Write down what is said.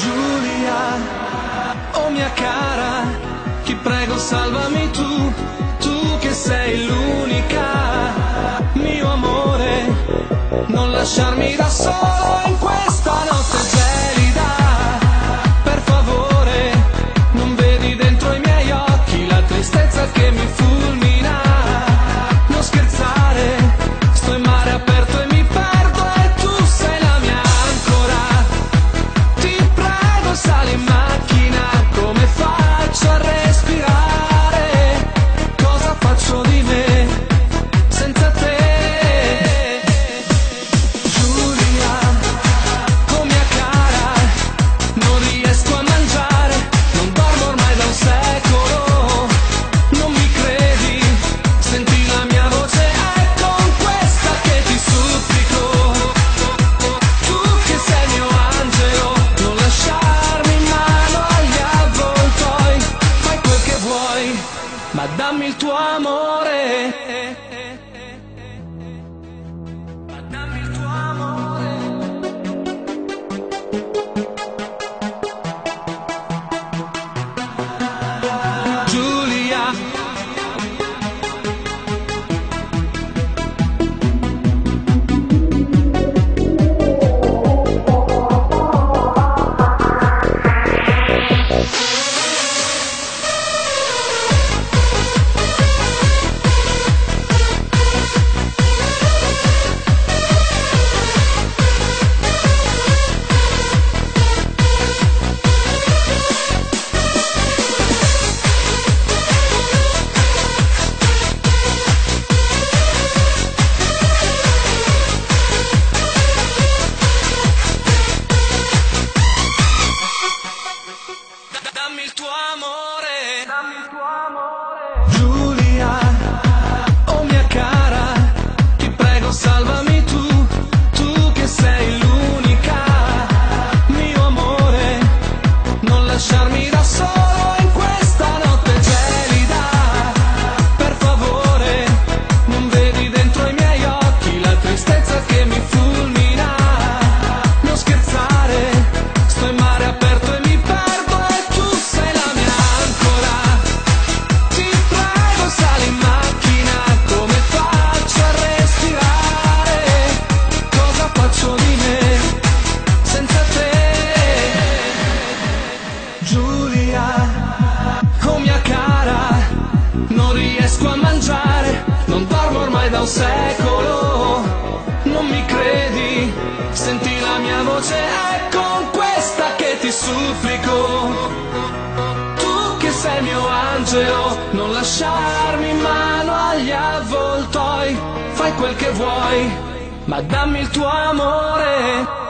Julia. mia cara, ti prego salvami tu, tu che sei l'unica, mio amore, non lasciarmi da solo in questa hey, hey. da un secolo, non mi credi, senti la mia voce, è con questa che ti supplico. Tu che sei mio angelo, non lasciarmi in mano agli avvoltoi, fai quel che vuoi, ma dammi il tuo amore.